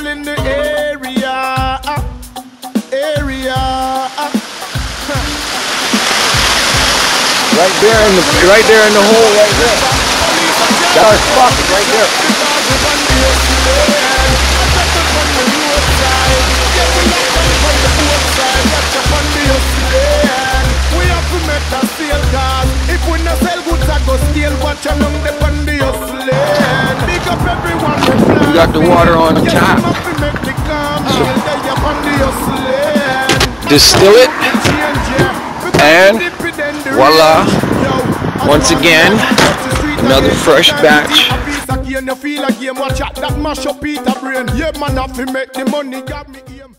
in the area. Area. Right there in the right there in the hole right there. That our spot right there. We have to make if we not sell I go steal watch along the on the we got the water on top. Distill it, and voila. Once again, another fresh batch. You feel a game, watch that mash up Peter brain. Yeah, man, have to make the money, got me aim.